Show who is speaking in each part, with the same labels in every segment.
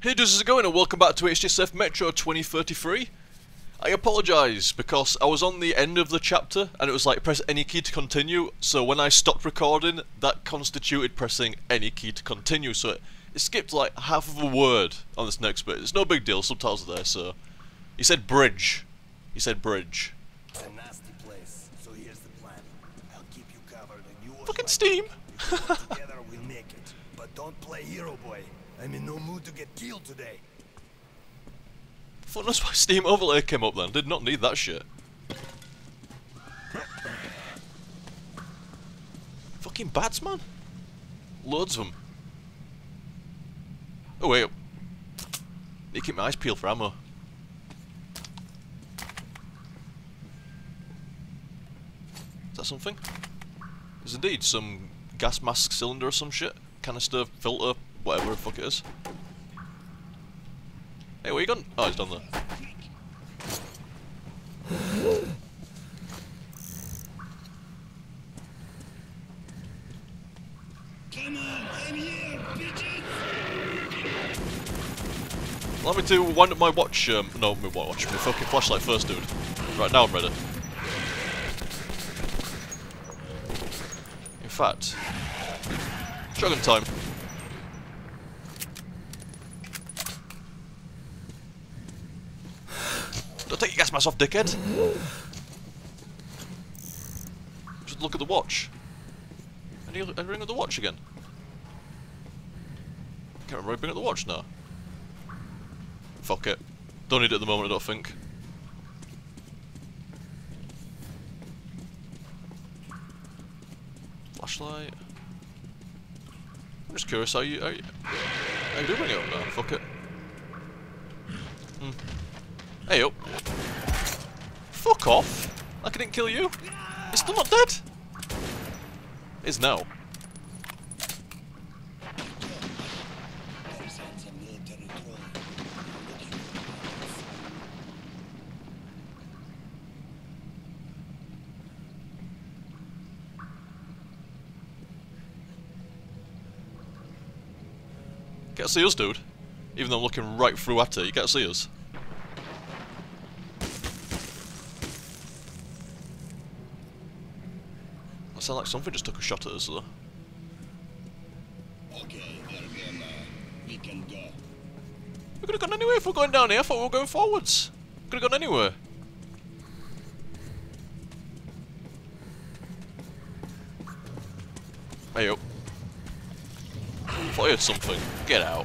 Speaker 1: Hey dudes, how's it going and welcome back to HTSF Metro 2033. I apologise because I was on the end of the chapter and it was like press any key to continue so when I stopped recording that constituted pressing any key to continue so it, it skipped like half of a word on this next bit. It's no big deal, subtitles are there so. He said bridge. He said bridge.
Speaker 2: It's a nasty place, so here's the plan. I'll keep you covered and you
Speaker 1: Fucking Steam!
Speaker 2: If we work together, we'll make it. But don't play hero boy. I'm in no mood to get killed today.
Speaker 1: Fuck knows why Steam Overlay came up then. Did not need that shit. Fucking bats, man. Loads of them. Oh wait. Need to keep my eyes peeled for ammo. Is that something? There's indeed some gas mask cylinder or some shit. Canister, filter, whatever the fuck it is. Hey, where you gone? Oh, he's down there.
Speaker 3: Come on, I'm here, bitches!
Speaker 1: Me to wind up my watch, um, no, my watch, my fucking flashlight first, dude. Right, now I'm ready. In fact, shotgun time. Don't take your gas mask off, dickhead! Just look at the watch. And you ring up the watch again. Can't remember bring up the watch now. Fuck it. Don't need it at the moment, I don't think. Flashlight. I'm just curious how you how you, how you do bring it up now. Fuck it. Hmm. Hey up. Fuck off! Like I didn't kill you. It's still not dead. Is now. Can't see us, dude. Even though I'm looking right through at it, you can't see us. That sounds like something just took a shot at us, though.
Speaker 3: Okay. We can go.
Speaker 1: We could have gone anywhere if we're going down here. I thought we were going forwards. Could have gone anywhere. Hey up. Fired something. Get out.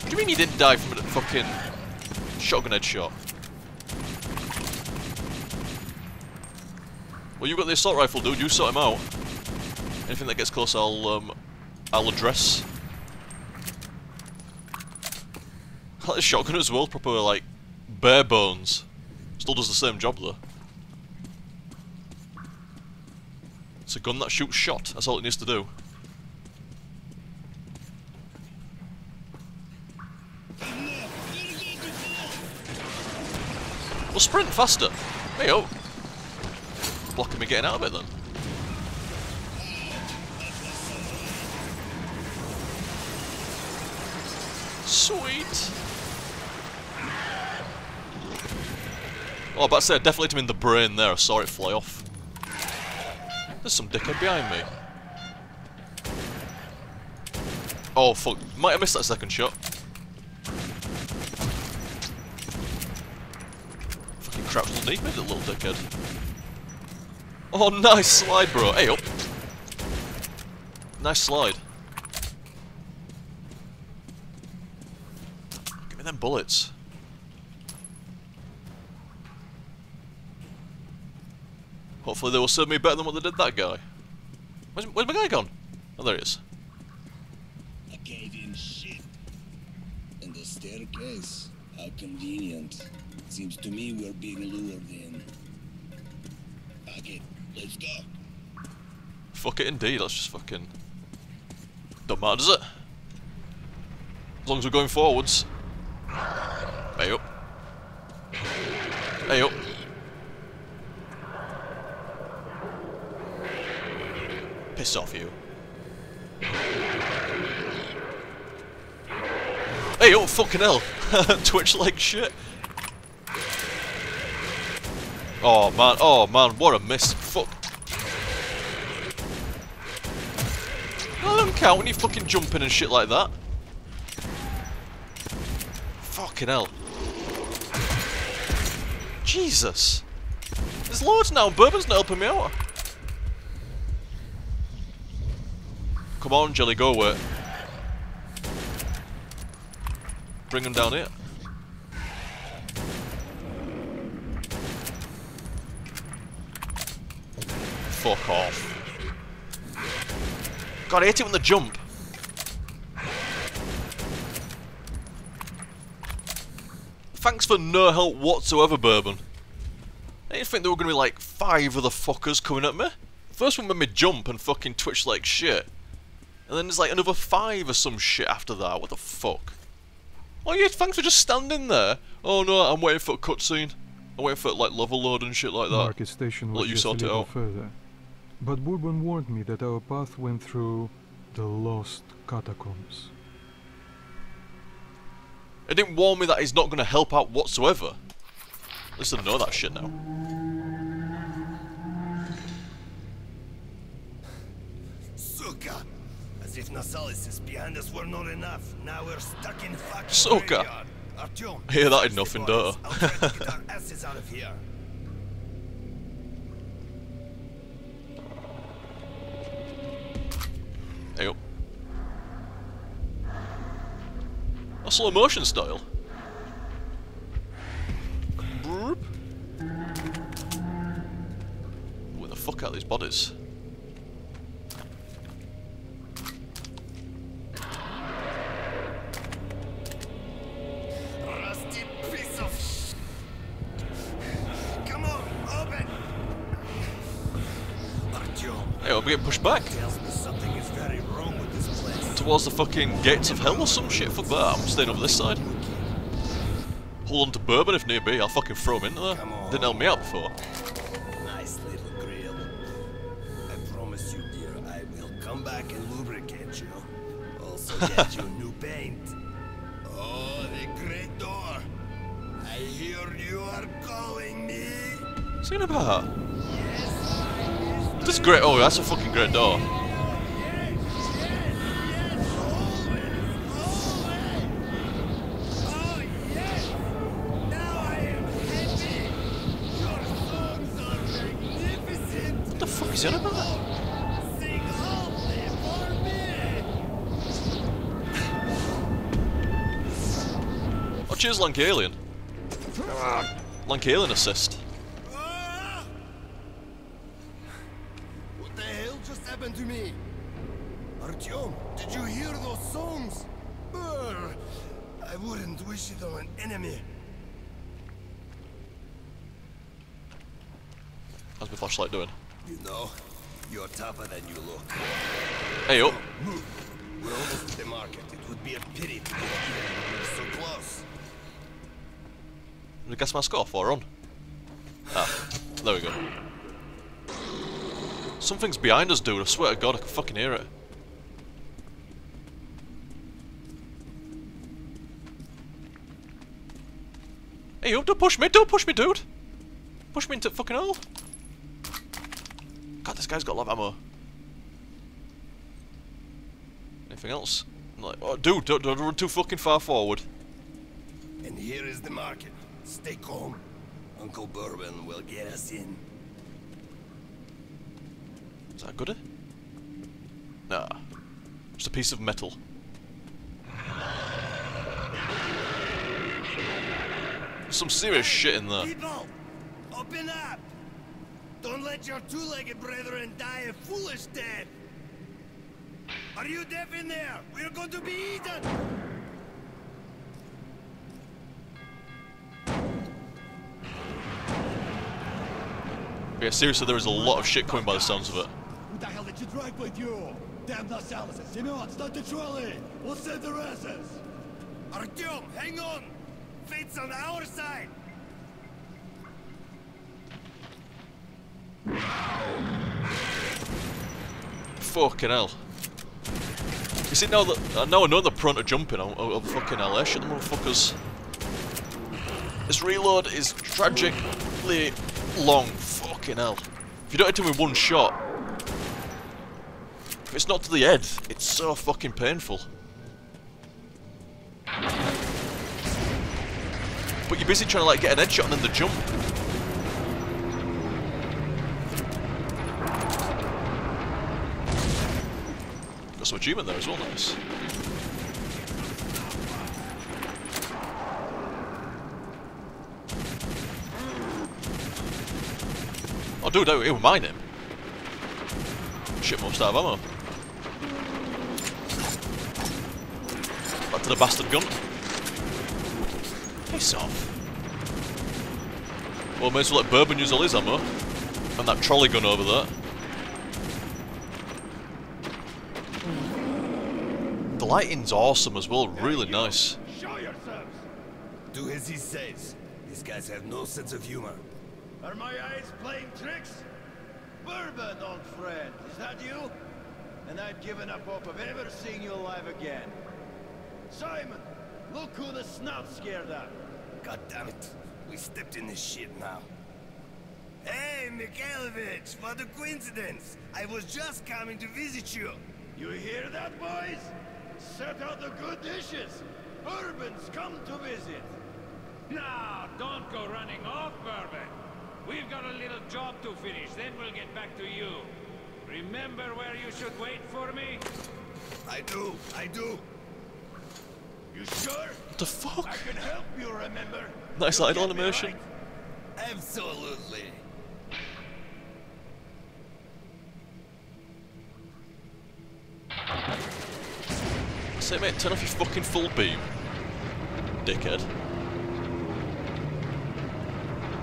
Speaker 1: What do you mean you didn't die from a fucking shotgun headshot? Well, you've got the assault rifle, dude. You sort him out. Anything that gets close, I'll um, I'll address. The shotgun as well, proper like bare bones. Still does the same job though. It's a gun that shoots shot. That's all it needs to do. Well, sprint faster. Hey, oh. Blocking me getting out of it then. Sweet. Oh, but I said definitely hit him in the brain there. I saw it fly off. There's some dickhead behind me. Oh fuck! Might have missed that second shot. Fucking crouched underneath me, the little dickhead. Oh, nice slide, bro. Hey up. Nice slide. Give me them bullets. Hopefully they will serve me better than what they did that guy. Where's, where's my guy gone? Oh, there he is.
Speaker 3: A cave in shit. And the staircase. How convenient. Seems to me we're being lured in. Okay, let's go.
Speaker 1: Fuck it indeed, let's just fucking... Don't matter, does it? As long as we're going forwards. Hey up. Hey up. Piss off you. Hey, oh fucking hell! Twitch like shit. Oh man, oh man, what a miss. Count when you're fucking jumping and shit like that. Fucking hell. Jesus. There's loads now, Bourbon's not helping me out. Come on, Jelly, go away. Bring him down here. Fuck off. God, I hate it when they jump. Thanks for no help whatsoever, Bourbon. I didn't think there were going to be like five other fuckers coming at me. First one made me jump and fucking twitch like shit. And then there's like another five or some shit after that. What the fuck? Oh yeah, thanks for just standing there. Oh no, I'm waiting for a cutscene. I'm waiting for like level load and shit like that.
Speaker 4: Market station
Speaker 1: Let you sort it out.
Speaker 4: further. But Bourbon warned me that our path went through the lost catacombs.
Speaker 1: It didn't warn me that he's not going to help out whatsoever. At least I know that shit now.
Speaker 2: Suka! As if Nosalis is behind us were not enough. Now we're stuck in fucking
Speaker 1: Suka.
Speaker 2: graveyard. Artyom,
Speaker 1: I hear that
Speaker 2: search the
Speaker 1: enough in. Dota.
Speaker 2: I'll try to get our asses out of here.
Speaker 1: Hey up. A slow motion style. Broop. Where the fuck are these bodies?
Speaker 2: Rusty piece of sh- Come on, open! Artyom
Speaker 1: Hey, we're getting pushed back towards the fucking gates of hell or some shit. Fuck that. I'm staying over this side. Hold on to bourbon if need be. I'll fucking throw him into there. Didn't help me out before.
Speaker 2: Nice little grill. I promise you, dear, I will come back and lubricate you. Also get you new paint. Oh, the great door. I hear you are calling me.
Speaker 1: What's he about? This great. Oh, that's a fucking great door. Lankalian. Lankalian assist.
Speaker 2: What the hell just happened to me? Artyom, did you hear those songs? Brr, I wouldn't wish it on an enemy.
Speaker 1: How's my flashlight doing?
Speaker 2: You know, you're tougher than you look.
Speaker 1: Hey, up.
Speaker 2: Move. We're almost at the market. It would be a pity to get here. We're so close.
Speaker 1: The gas mask off or on? Ah, there we go. Something's behind us, dude. I swear to God, I can fucking hear it. Hey, don't push me! Don't push me, dude! Push me into fucking hole! God, this guy's got a lot of ammo. Anything else? I'm like, oh, dude, don't, don't run too fucking far forward.
Speaker 2: And here is the market. Stay calm. Uncle Bourbon will get us in.
Speaker 1: Is that good? Nah. Just a piece of metal. There's some serious shit in there.
Speaker 2: People, open up! Don't let your two-legged brethren die a foolish death! Are you deaf in there? We're going to be eaten!
Speaker 1: Yeah, seriously, there is a lot of shit coming by the sounds of it.
Speaker 5: Who the hell did you drag with you? Damn Nosalis! Simeon, start the trolley! We'll send the rest!
Speaker 2: Artyom, hang on! Fate's on our side!
Speaker 1: Fucking hell. You see now that uh, now I know they're prone to jumping. I'll, I'll, I'll fucking hell, shit the motherfuckers. This reload is tragically long. Fucking hell. If you don't hit him with one shot, if it's not to the head, it's so fucking painful. But you're busy trying to like get an headshot and then the jump. Got some achievement there as well, nice. Oh dude, oh, it was mine him. Shit most out of ammo. Back to the bastard gun. Piss off. Well, may as well let Bourbon use all his ammo. And that trolley gun over there. The lighting's awesome as well, really nice.
Speaker 5: Show yourselves!
Speaker 2: Do as he says. These guys have no sense of humor.
Speaker 5: Are my eyes playing tricks? Bourbon, old friend, is that you? And I've given up hope of ever seeing you alive again. Simon, look who the snout scared at.
Speaker 2: God damn it. We stepped in this shit now. Hey, Mikhailovich, what a coincidence. I was just coming to visit you.
Speaker 5: You hear that, boys? Set out the good dishes. Bourbon's come to visit.
Speaker 6: Now, don't go running off, Bourbon. We've got a little job to finish, then we'll get back to you. Remember where you should wait for me?
Speaker 2: I do, I do.
Speaker 5: You sure?
Speaker 1: What the fuck?
Speaker 5: I can help you remember.
Speaker 1: Nice
Speaker 5: You
Speaker 1: idle
Speaker 5: get
Speaker 1: animation.
Speaker 5: right?
Speaker 2: Absolutely.
Speaker 1: I say, mate, turn off your fucking full beam. Dickhead.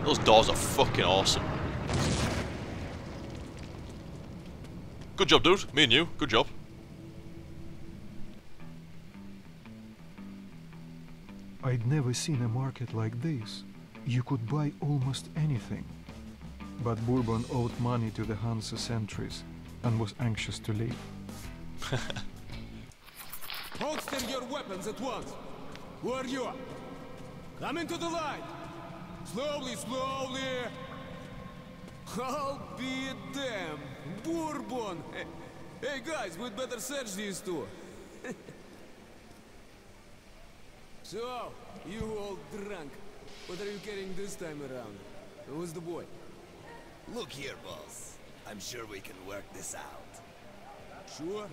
Speaker 1: Those doors are fucking awesome. Good job, dude. Me and you. Good job.
Speaker 4: I'd never seen a market like this. You could buy almost anything. But Bourbon owed money to the Hansa sentries and was anxious to leave.
Speaker 7: Holster your weapons at once. Who are you? Come into the light. Slowly, slowly. I'll be damned. Bourbon. Hey, hey guys, we'd better search these two. so, you all drunk. What are you carrying this time around? Who's the boy?
Speaker 2: Look here, boss. I'm sure we can work this out.
Speaker 7: Sure?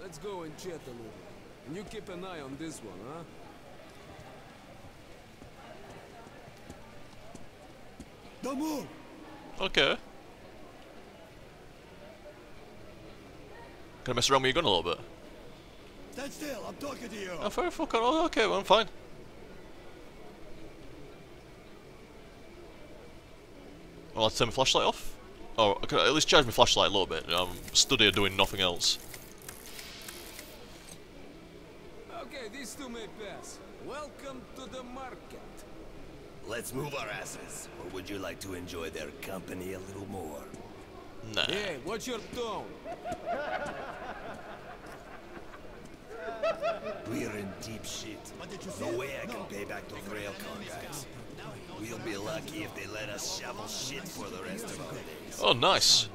Speaker 7: Let's go and chat a little. And you keep an eye on this one, huh?
Speaker 5: Don't move!
Speaker 1: Okay. Can I mess around with your gun a little bit?
Speaker 5: Stand still, I'm talking to you.
Speaker 1: Oh, fair fuck on. Oh, okay, well, I'm fine. Well, I'll turn my flashlight off. Oh, I can at least charge my flashlight a little bit. I'm studying doing nothing else.
Speaker 7: Okay, these two may pass. Welcome to the market.
Speaker 2: Let's move our asses. Or would you like to enjoy their company a little more?
Speaker 1: Nah.
Speaker 7: Hey, what's your tone?
Speaker 2: We are in deep shit. No way I can pay back those railcon guys. We'll be lucky if they let us shovel shit for the rest of our days.
Speaker 1: Oh, nice.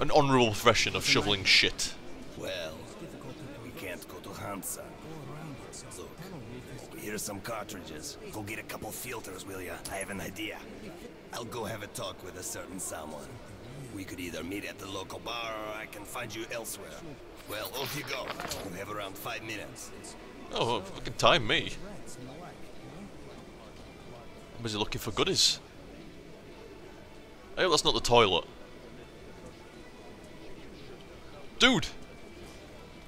Speaker 1: An honourable profession of shoveling shit.
Speaker 2: Well, we can't go to Hansa. Here's some cartridges. Go get a couple filters, will ya? I have an idea. I'll go have a talk with a certain someone. We could either meet at the local bar or I can find you elsewhere. Well, off you go. You have around five minutes.
Speaker 1: Oh, fucking time me. I'm busy looking for goodies. I hope that's not the toilet. Dude!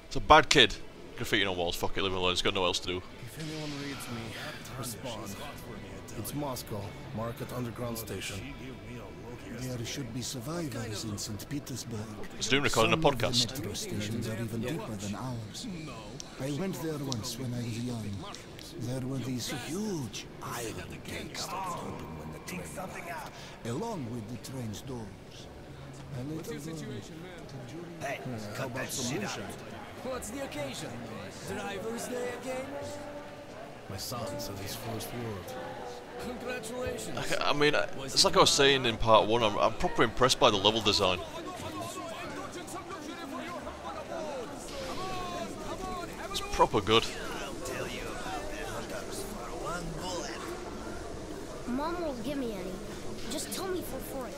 Speaker 1: It's a bad kid. Graffiti on walls, fuck it, leave alone, he's got no else to do.
Speaker 8: If anyone reads me, respond. It's Moscow, Market Underground Station.
Speaker 9: There should be survivors in St. Petersburg.
Speaker 1: He's doing recording a
Speaker 9: Some of
Speaker 1: podcast.
Speaker 9: the metro stations are even deeper than ours. I went there once when I was young. There were these huge iron gates that would open when the train arrived, along with the train's doors.
Speaker 7: What's your situation, man?
Speaker 5: Hey,
Speaker 8: How
Speaker 5: cut
Speaker 8: about
Speaker 5: that
Speaker 8: some
Speaker 5: shit out.
Speaker 7: What's the occasion? Driver's Day again?
Speaker 8: My son's in his first world.
Speaker 7: Congratulations.
Speaker 1: I mean, it's like I was saying in part one, I'm, I'm proper impressed by the level design. It's proper good.
Speaker 5: Tell you about the hunters for one bullet.
Speaker 10: Mom won't give me any. Just tell me for free.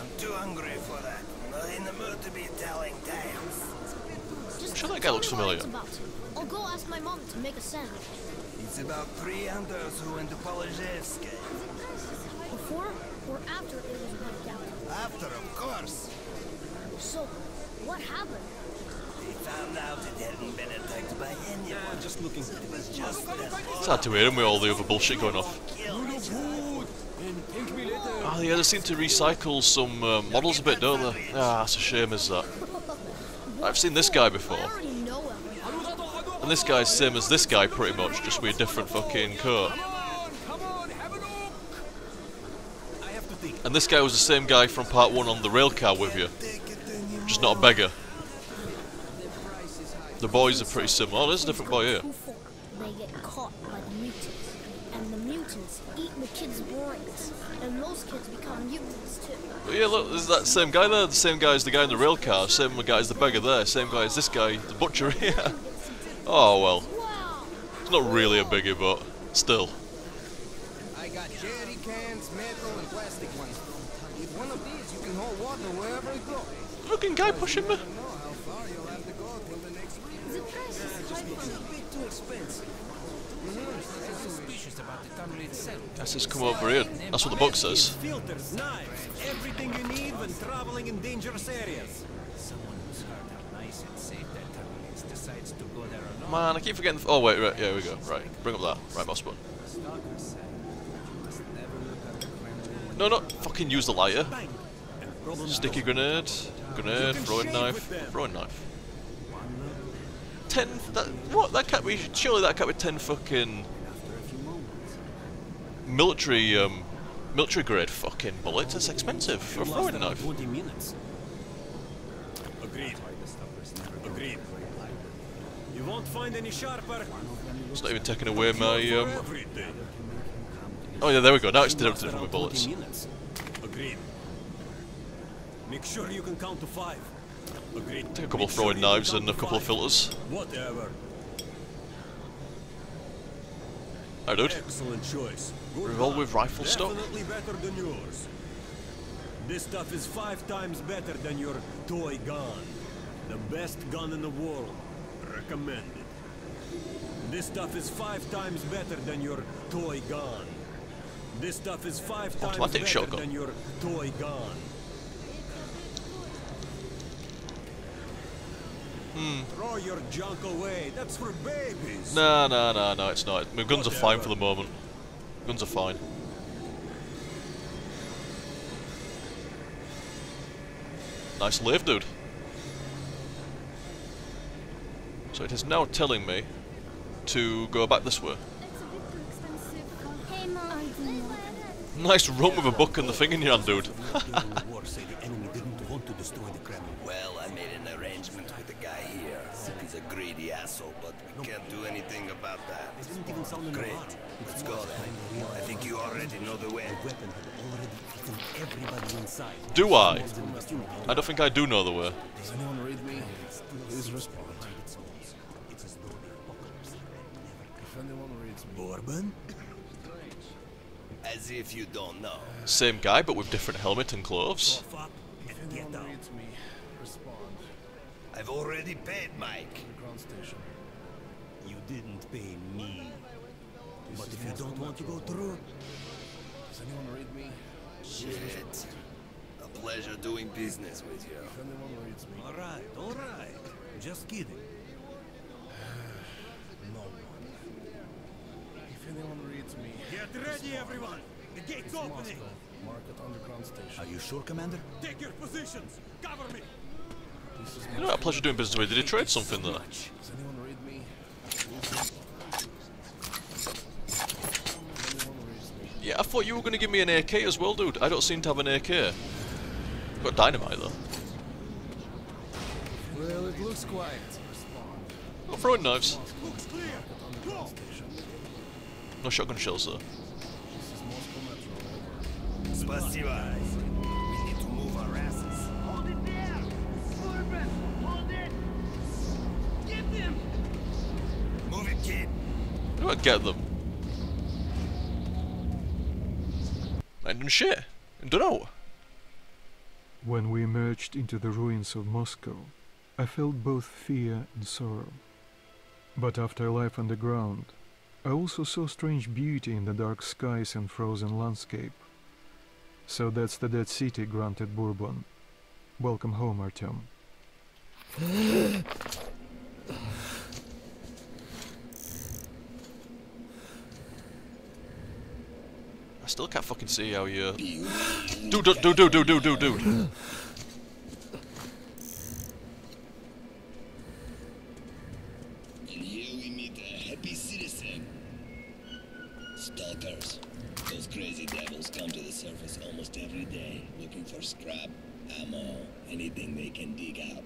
Speaker 5: I'm too hungry for that. Not in the mood to be telling tales.
Speaker 10: Just
Speaker 1: sure that guy looks
Speaker 10: me what it's
Speaker 1: familiar.
Speaker 10: I'll go ask my mom to make a sandwich.
Speaker 5: It's about three hunters who went to Polizhevsk.
Speaker 10: Before or after it was wiped out.
Speaker 5: After, of course.
Speaker 10: So, what happened?
Speaker 5: They found out it hadn't been attacked by anyone. just looking. It was just.
Speaker 1: It's hard to hear him with all the other bullshit going off.
Speaker 5: Killed each other.
Speaker 7: And thank me later.
Speaker 1: Oh yeah, they seem to recycle some uh, models a bit, don't they? Ah, that's a shame, is that? I've seen this guy before,
Speaker 10: already know everything.
Speaker 1: And this guy's same as this guy pretty much, just with a different fucking coat.
Speaker 7: Come on, come on, have a look.
Speaker 5: I have to think.
Speaker 1: And this guy was the same guy from part one on the rail car with you, just not a beggar. The boys are pretty similar. Oh, there's a different boy here.
Speaker 10: They get caught by the mutants. And the mutants eat the kids' brains. And those kids become mutants too.
Speaker 1: But yeah, look, there's that same guy there, the same guy as the guy in the rail car, same guy as the beggar there, same guy as this guy, the butcher here. Oh well, it's not really a biggie, but still.
Speaker 11: I got jerry cans, metal, and plastic ones. With one of these, you can hold water wherever you go.
Speaker 1: Fucking guy pushing me.
Speaker 11: know how far you'll have to go till the next week.
Speaker 10: Price is quite funny.
Speaker 11: bit too expensive. Suspicious about the tunnel itself.
Speaker 1: Let's just come over here. That's what the book says.
Speaker 5: Filters, knives, everything you need when traveling in dangerous areas.
Speaker 11: Someone who's heard how nice and safe that tunnel is decides to go there alone.
Speaker 1: Man, I keep forgetting. Oh wait, right, yeah, we go. Right, bring up that. Right mouse button.
Speaker 11: Stalker said, "You must never look at the criminal
Speaker 1: No, not fucking use the lighter. Sticky grenade, grenade, throwing knife, throwing knife. Ten. That what? That can't be. Surely that can't be ten fucking military um military grade fucking bullets. It's expensive for a throwing knife.
Speaker 5: 20 minutes. Agreed. Agreed. You won't find any sharper.
Speaker 1: It's not even taking away my um. Oh yeah, there we go. Now it's different from my bullets.
Speaker 5: 20. Agreed. Make sure you can count to five. Agreed.
Speaker 1: Take a couple of throwing knives and a couple of filters.
Speaker 5: Whatever.
Speaker 1: Hi, dude.
Speaker 5: Excellent choice.
Speaker 1: With rifle stock?
Speaker 5: Definitely better than yours. This stuff is five times better than your toy gun. The best gun in the world. Recommended. This stuff is five times better than your toy gun. This stuff is five times better
Speaker 1: shotgun.
Speaker 5: than your toy gun.
Speaker 1: Hmm.
Speaker 5: Throw your junk away. That's for babies.
Speaker 1: No, no, no, no, it's not. My guns are fine for the moment. Guns are fine. Nice live, dude. So it is now telling me to go back this way. Nice run with a book and the thing in your hand, dude.
Speaker 5: the war say the enemy didn't want to destroy the Kremlin.
Speaker 2: Well, I made an arrangement with the guy here. He's a greedy asshole, but we can't do anything about that.
Speaker 5: didn't even sound
Speaker 2: Great. Let's go then. I think you already know the way.
Speaker 5: The weapon had already eaten everybody inside.
Speaker 1: Do I?
Speaker 5: Someone's in the unit.
Speaker 1: I don't think I do know the way.
Speaker 8: Reads me,
Speaker 2: As if you don't know.
Speaker 1: Same guy, but with different helmet and clothes.
Speaker 5: Up and get
Speaker 8: anyone me, respond.
Speaker 2: I've already paid Mike.
Speaker 8: Underground station.
Speaker 5: You didn't pay me.
Speaker 8: This
Speaker 5: But if you don't want to go through,
Speaker 8: Does anyone read me?
Speaker 2: Shit. A pleasure doing business with you.
Speaker 8: If anyone reads me,
Speaker 5: alright, alright. Just kidding.
Speaker 8: no one. If anyone reads me,
Speaker 5: Get ready, everyone! The gate's
Speaker 8: it's
Speaker 5: opening!
Speaker 8: Moscow. Market Underground Station.
Speaker 5: Are you sure, Commander? Take your positions! Cover me!
Speaker 8: This is
Speaker 1: You know what pleasure doing business with? Did he trade something there?
Speaker 8: Does anyone read me? Please respond. If anyone reads me,
Speaker 1: Yeah, I thought you were going to give me an AK as well, dude. I don't seem to have an AK. Got dynamite though.
Speaker 8: Well, it looks quiet.
Speaker 1: Not throwing knives.
Speaker 8: Looks clear. Go.
Speaker 1: No shotgun shells though.
Speaker 12: Спасибо. We need to move our asses.
Speaker 5: Hold it there! Bourbon, hold it! Get them!
Speaker 12: Move it, kid.
Speaker 1: Do I get them? I ain't done shit. I don't know.
Speaker 4: When we emerged into the ruins of Moscow, I felt both fear and sorrow. But after life underground, I also saw strange beauty in the dark skies and frozen landscape. So that's the dead city granted Bourbon. Welcome home, Artyom.
Speaker 1: I still can't fucking see how you. Dude, dude, dude, dude, dude, dude, dude,
Speaker 2: can dig up.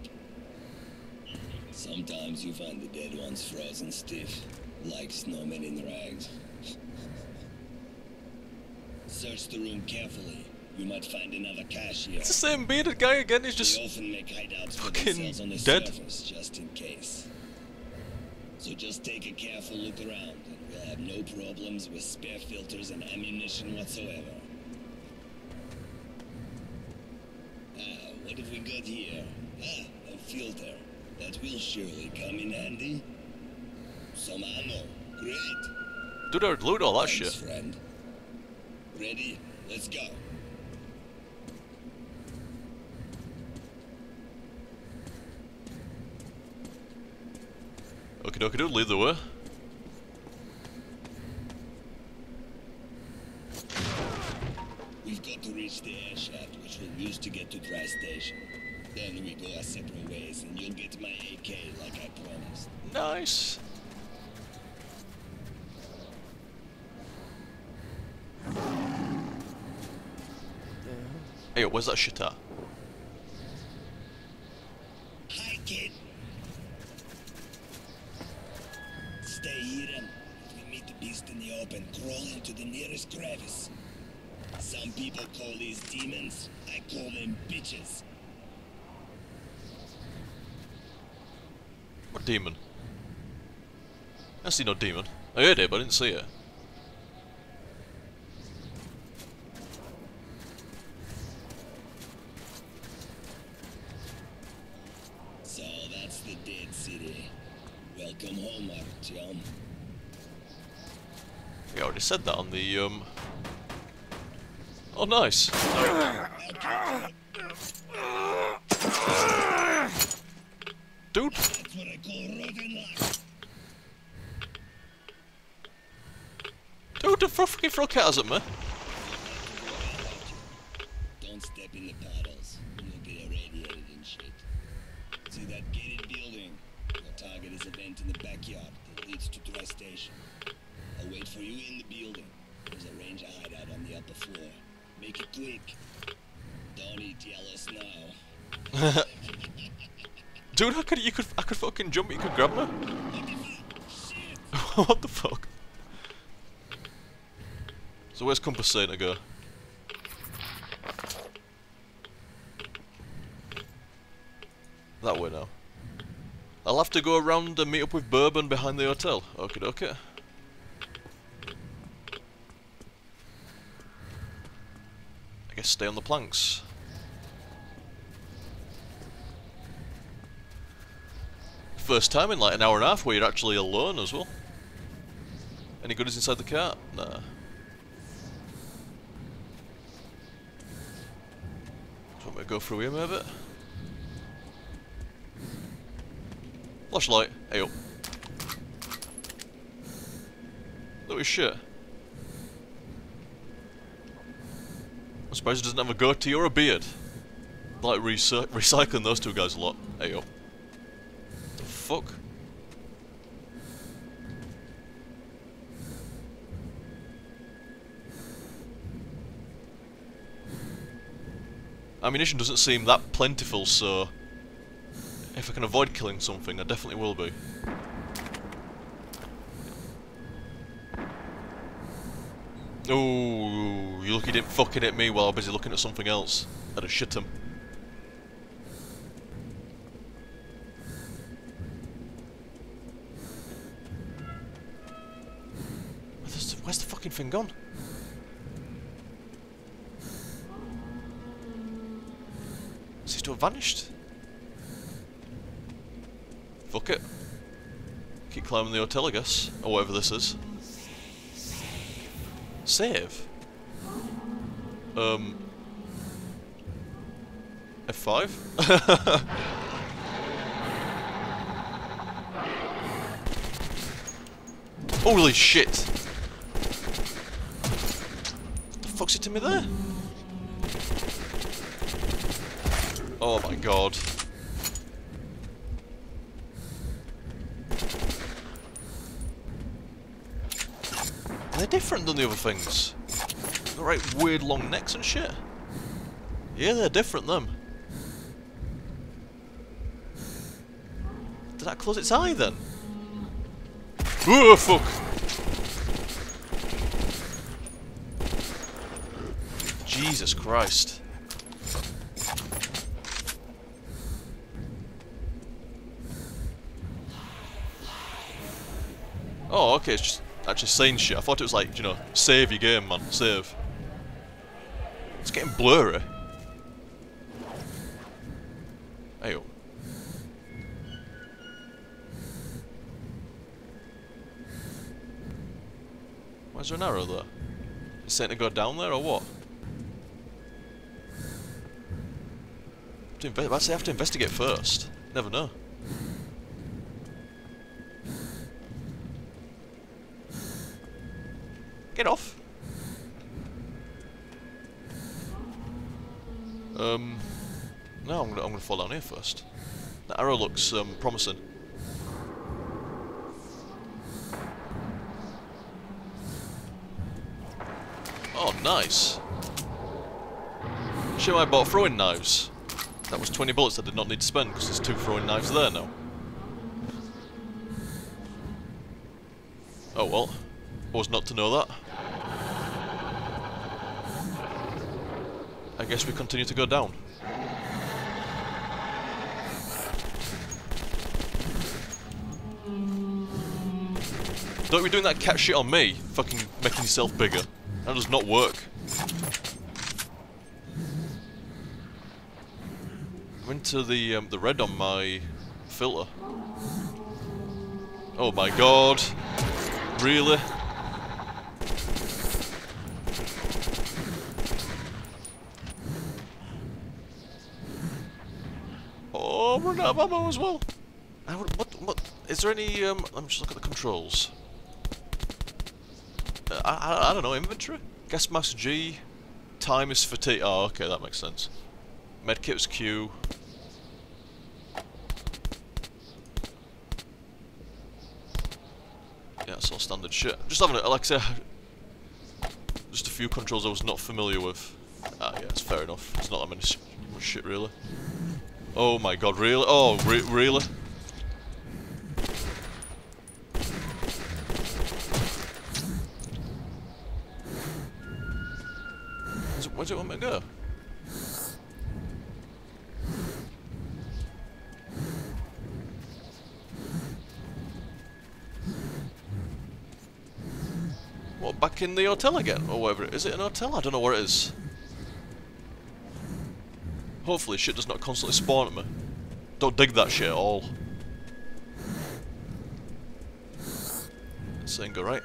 Speaker 2: Sometimes you find the dead ones frozen stiff, like snowmen in rags. Search the room carefully. You might find another cache here.
Speaker 1: It's the same bearded guy again. He's just
Speaker 2: often make hideouts
Speaker 1: fucking
Speaker 2: on the
Speaker 1: dead.
Speaker 2: just in case. So just take a careful look around, and we'll have no problems with spare filters and ammunition whatsoever. Ah, what have we got here? Ah, a filter. That will surely come in handy. Some ammo. Great.
Speaker 1: dude. I'd loot all that
Speaker 2: Thanks,
Speaker 1: shit.
Speaker 2: friend. Ready? Let's go.
Speaker 1: Okay, dokie, dude. Lead the way.
Speaker 2: We've got to reach the air shaft, which we'll use to get to Dry Station. Then we go our separate ways, and you'll get my AK like I promised.
Speaker 1: Nice. Hey, where's that shit at?
Speaker 2: Hi, kid. Stay hidden. If we meet the beast in the open, crawl into the nearest crevice. Some people call these demons. I call them bitches.
Speaker 1: What demon? I see no demon. I heard it, but I didn't see it.
Speaker 2: So that's the dead city. Welcome home, Artyom.
Speaker 1: We already said that on the, um... Oh, nice. Dude, dude, the fucking throw cats at me.
Speaker 2: Don't step in the puddles. You'll get irradiated and shit. See that gated building? Your target is a vent in the backyard that leads to Dry Station. I'll wait for you in the building. There's a ranger hideout on the upper floor. Make it. Don't eat yellow snow.
Speaker 1: Dude, how could you could I could fucking jump, you could grab me. what the fuck? So where's Compass saying to go? That way now. I'll have to go around and meet up with Bourbon behind the hotel. Okay, okay. I guess stay on the planks. First time in like an hour and a half where you're actually alone as well. Any goodies inside the car? Nah. So I'm gonna go through here maybe? Flashlight. Hey up. Look at his shit. I'm he doesn't have a goatee or a beard. Like recy recycling those two guys a lot. Hey yo. The fuck? ammunition doesn't seem that plentiful, so if I can avoid killing something, I definitely will be. Oh, you lucky didn't fucking hit me while I was busy looking at something else. I'd have shit him. Where's the, where's the fucking thing gone? Seems to have vanished. Fuck it. Keep climbing the hotel, I guess. Or whatever this is. Save? Um... F5? Holy shit! The fuck's hitting me there? Oh my god. They're different than the other things. Right weird long necks and shit. Yeah, they're different, them. Did that close its eye then? Oh fuck! Jesus Christ. Oh, okay, it's just actually saying shit. I thought it was like, you know, save your game, man, save. It's getting blurry. Ayo. Why is there an arrow there? Is saying to go down there or what? I'd say I have to investigate first. Never know. Get off. Um, no, I'm gonna I'm gonna fall down here first. The arrow looks um, promising. Oh, nice. Should I bought throwing knives? That was 20 bullets I did not need to spend because there's two throwing knives there now. Oh well, was not to know that. I guess we continue to go down. Don't be doing that cat shit on me, fucking making yourself bigger. That does not work. I'm into the um, the red on my filter. Oh my god. Really? We're out of ammo as well. I would- what, what, is there any, um, let me just look at the controls. Uh, I, I, I don't know, inventory? Gas mask G, time is fatigue, oh okay, that makes sense. Medkit was Q. Yeah, it's all standard shit. Just having it, like I say, just a few controls I was not familiar with. Ah, yeah, it's fair enough. It's not that many shit, really. Oh my god, really? Oh, re really? Where's it, where's it want me to go? What, back in the hotel again? Or whatever. Is it an hotel? I don't know where it is. Hopefully shit does not constantly spawn at me. Don't dig that shit at all. Saying go right.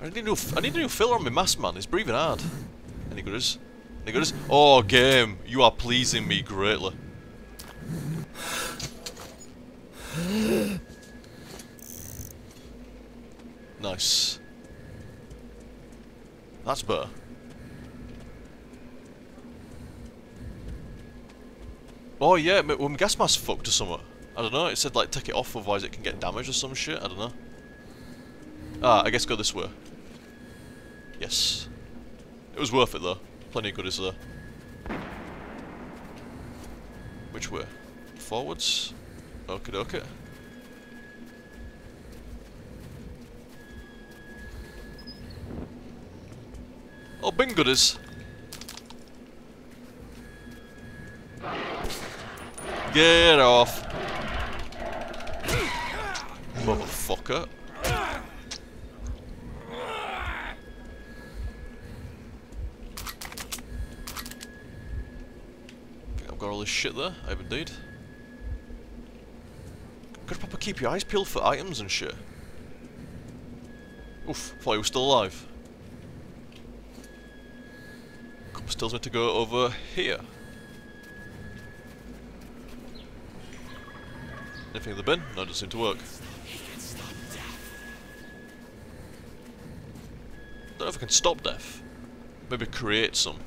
Speaker 1: I need a new, I need a new filler on my mask, man. He's breathing hard. Any gooders? Any gooders? Oh, game, you are pleasing me greatly. Nice. That's better. Oh yeah, well, my gas mask fucked or something. I don't know, it said like take it off otherwise it can get damaged or some shit, I don't know. Ah, I guess go this way. Yes. It was worth it though. Plenty of goodies there. which way? Forwards? Okay, okay. Oh, bin goodies. Get off. Motherfucker. Okay, I've got all this shit there. I have indeed. Gotta proper keep your eyes peeled for items and shit. Oof, thought he was still alive. Compass tells me to go over here. Anything in the bin? No, it doesn't seem to work. Don't know if I can stop death. Maybe create some.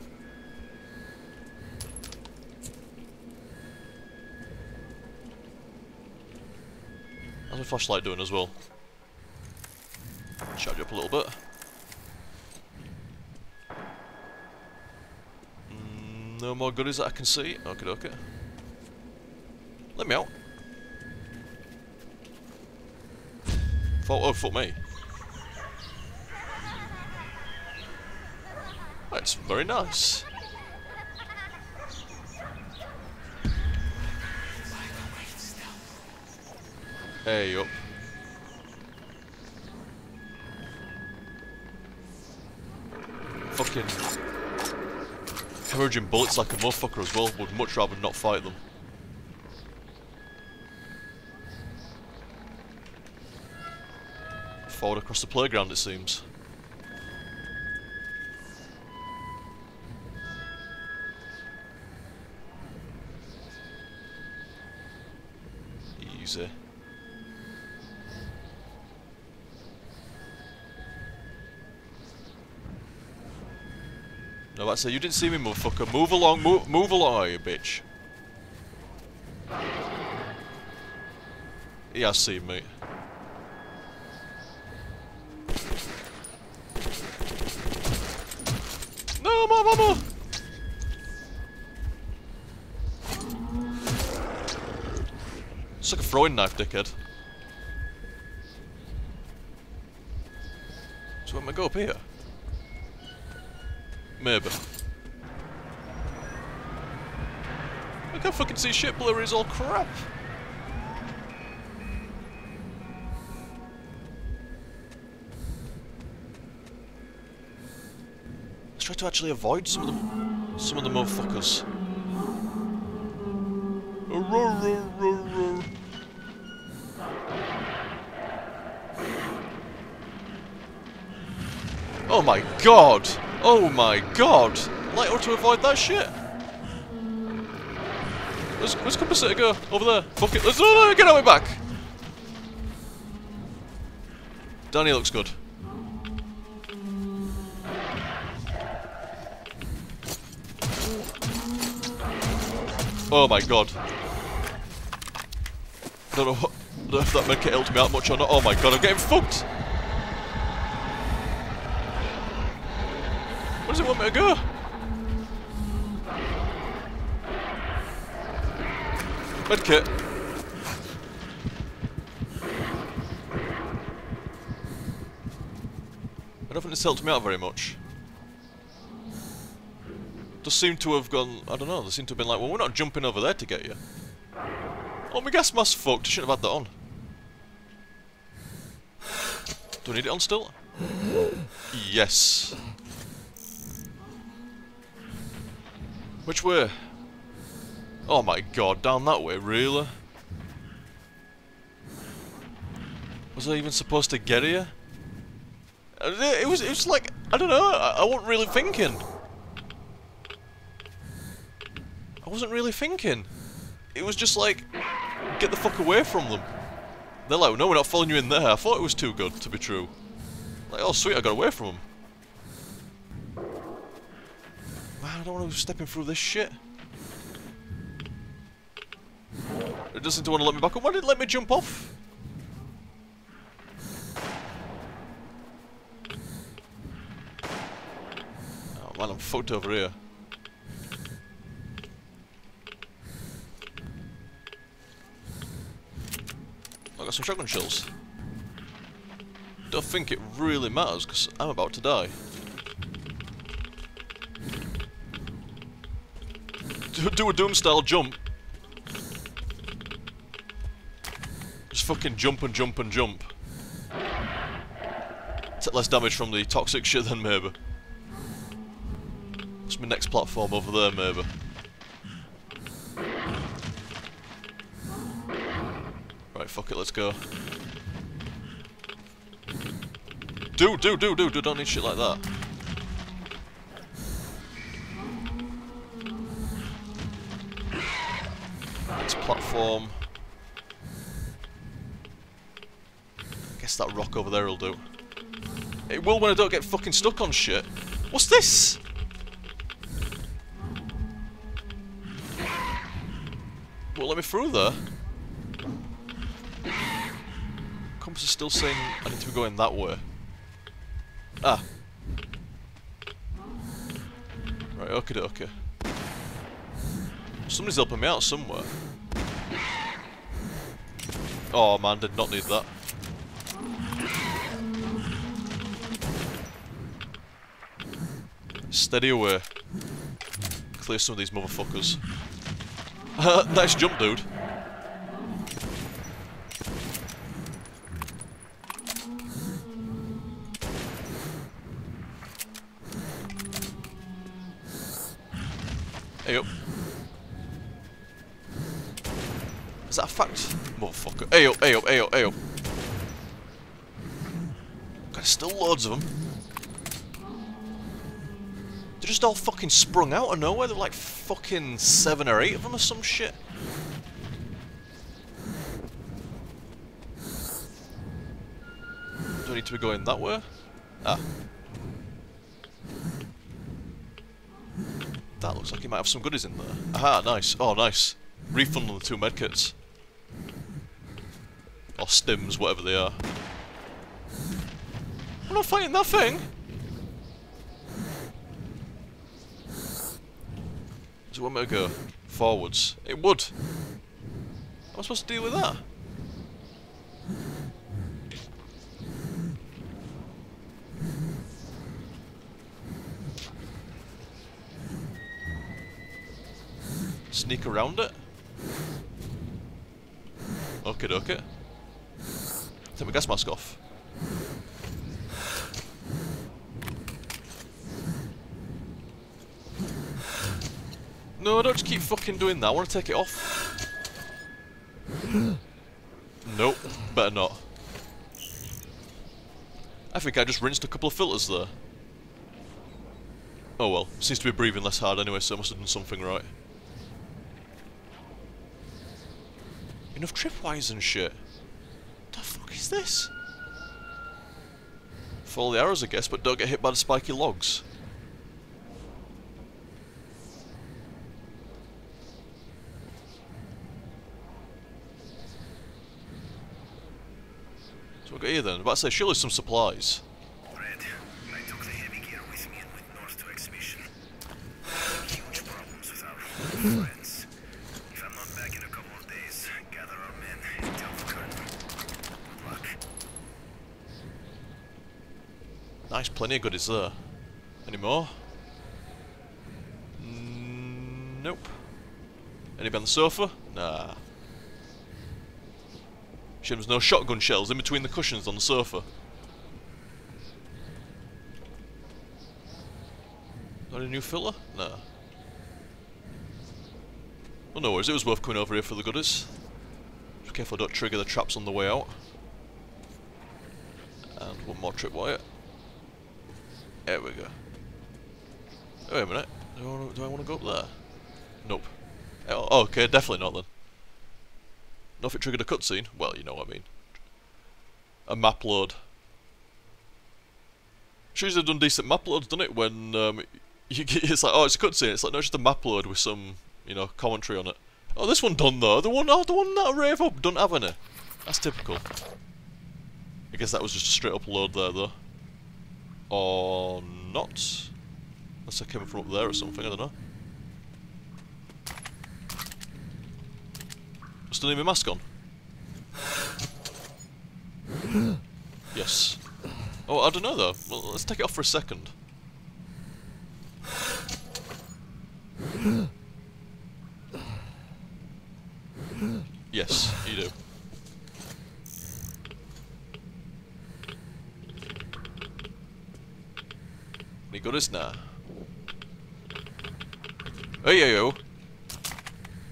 Speaker 1: How's my flashlight doing as well? Charge up a little bit. Mm, no more goodies that I can see. Okay, okay. Let me out. Fuck, oh, fuck me. That's very nice. Hey, up. Fucking hemorrhaging bullets like a motherfucker as well. Would much rather not fight them. Forward across the playground, it seems. Easy. No, that's it. You didn't see me, motherfucker. Move along, move, move along, oh, you bitch. Has seen me. Throwing knife, dickhead. So when I go up here? Maybe. I can't fucking see shit, blurry is all crap. Let's try to actually avoid some of them, some of the motherfuckers. My god! Oh my god! How to avoid that shit? Where's, where's Compositor go? Over there. Fuck it. Let's no, no, get of my back! Danny looks good. Oh my god. Don't know, what, don't know if that make it helped me out much or not. Oh my god, I'm getting fucked! Go? Medkit. I don't think this helped me out very much. Does seem to have gone, I don't know, they seem to have been like, well we're not jumping over there to get you. Oh, my gas mask fucked, I shouldn't have had that on. Do I need it on still? Yes. Which way? Oh my god, down that way, really? Was I even supposed to get here? Uh, It was, it was like, I don't know, I, I wasn't really thinking. I wasn't really thinking. It was just like, get the fuck away from them. They're like, no, we're not following you in there. I thought it was too good to be true. Like, oh sweet, I got away from them. don't want to be stepping through this shit. It doesn't want to let me back up. Why didn't let me jump off? Oh, well, I'm fucked over here. I got some shotgun shells. Don't think it really matters, because I'm about to die. Do, a Doom style jump. Just fucking jump and jump and jump. Take less damage from the toxic shit than maybe. What's my next platform over there, maybe? Right, fuck it, let's go. Do, do, do, do, do, don't need shit like that. Platform. Guess that rock over there will do. It will when I don't get fucking stuck on shit. What's this? Well, let me through there. Compass is still saying I need to be going that way. Ah. Right, okay, okay. Somebody's helping me out somewhere. Oh man, did not need that. Steady away. Clear some of these motherfuckers. nice jump, dude. All fucking sprung out of nowhere. They're like fucking seven or eight of them or some shit. Do I need to be going that way? Ah. That looks like he might have some goodies in there. Aha, nice. Oh, nice. Refund on the two medkits. Or stims, whatever they are. I'm not fighting that thing! Where am I go? Forwards. It would. How am I supposed to deal with that? Sneak around it? Okay, okay. Take my gas mask off. No, don't just keep fucking doing that. I want to take it off. nope, better not. I think I just rinsed a couple of filters there. Oh well, seems to be breathing less hard anyway, so I must have done something right. Enough tripwires and shit. The fuck is this? Follow the arrows, I guess, but don't get hit by the spiky logs. We've got here then. About to say, surely some supplies.
Speaker 3: Red, I took the heavy gear with me and went north to exhibition. Huge problems with our friends. If I'm not back in a couple of days, gather our men and tell the colonel. Good luck.
Speaker 1: Nice, plenty of goodies there. Any more? Mm, nope. Anybody on the sofa? Nah. There's no shotgun shells in between the cushions on the sofa. Not a new filler? Nah. Well, no worries, it was worth coming over here for the goodies. Just careful I don't trigger the traps on the way out. And one more tripwire. There we go. Wait a minute. Do I wanna, do I want to go up there? Nope. Oh, okay, definitely not then. Not if it triggered a cutscene. Well, you know what I mean. A map load. Shows have done decent map loads, done it? When um, you get, it's like, oh, it's a cutscene. It's like no, it's just a map load with some, you know, commentary on it. Oh, this one done though. The one, oh, the one that I rave up don't have any. That's typical. I guess that was just a straight up load there though. Or not. Unless I came from up there or something. I don't know. Still need my mask on. Yes. Oh, I don't know though. Well, let's take it off for a second. Yes, you do. Any good is now? Hey, yo.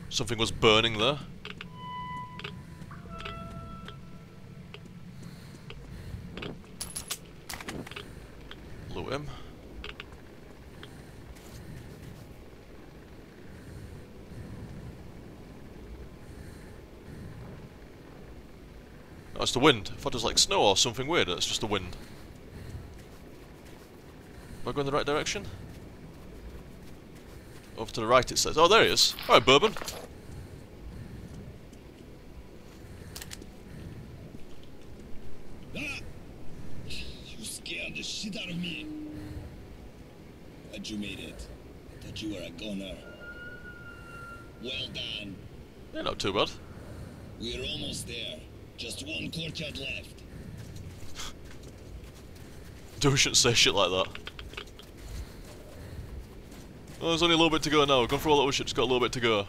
Speaker 1: Something was burning there. It's the wind. I thought it was like snow or something weird. It's just the wind. Am I going the right direction? Over to the right it says. Oh, there he is. Alright, Bourbon.
Speaker 3: Scared the shit out of me. But you made it. I thought you were a goner. Well done.
Speaker 1: Yeah, not too bad.
Speaker 3: We're almost there. Just one courtyard left.
Speaker 1: Do shouldn't say shit like that. Oh, there's only a little bit to go now. Gone through all that shit, just got a little bit to go.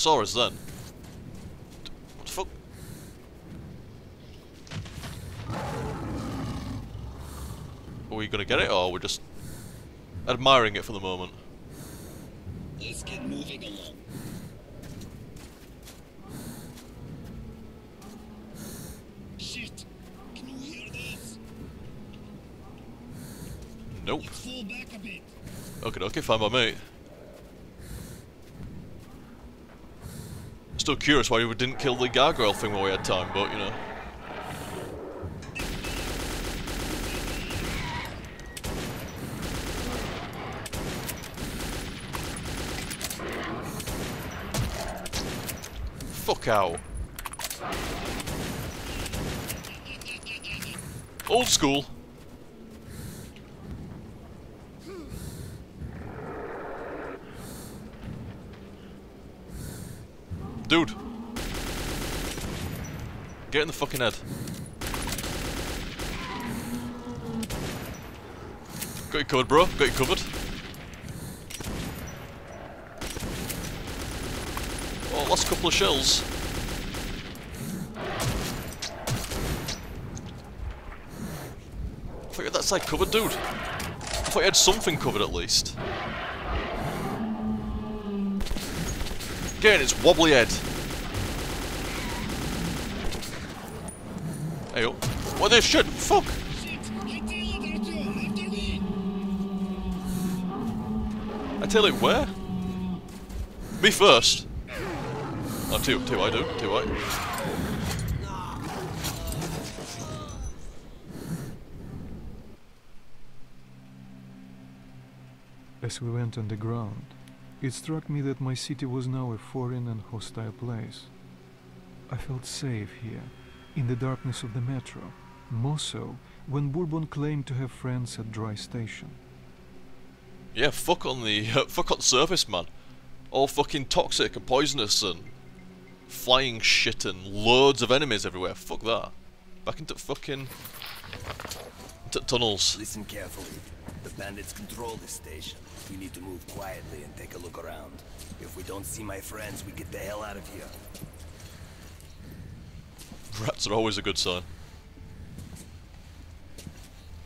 Speaker 1: Saw us then. What the fuck? Are we gonna get it, or we're just admiring it for the moment?
Speaker 3: Let's get moving along. Shit! Can you hear this?
Speaker 1: Nope.
Speaker 3: Let's fall back a bit.
Speaker 1: Okay, okay, fine by me. Still curious why we didn't kill the gargoyle thing while we had time, but you know. Fuck out. Old school. Dude. Get in the fucking head. Got you covered, bro. Got you covered. Oh, last couple of shells. I thought you had that side covered, dude. I thought you had something covered at least. Again, it's wobbly head. Hey, What this shit? Fuck! I tell it where? Me first. Oh, two, two I do, two I.
Speaker 4: As we went underground, it struck me that my city was now a foreign and hostile place. I felt safe here, in the darkness of the metro, more so when Bourbon claimed to have friends at Dry Station.
Speaker 1: Yeah, fuck on the uh, fuck on the surface, man. All fucking toxic and poisonous and flying shit and loads of enemies everywhere. Fuck that. Back into fucking into tunnels.
Speaker 2: Listen carefully. The bandits control this station. We need to move quietly and take a look around. If we don't see my friends, we get the hell out of here.
Speaker 1: Rats are always a good sign.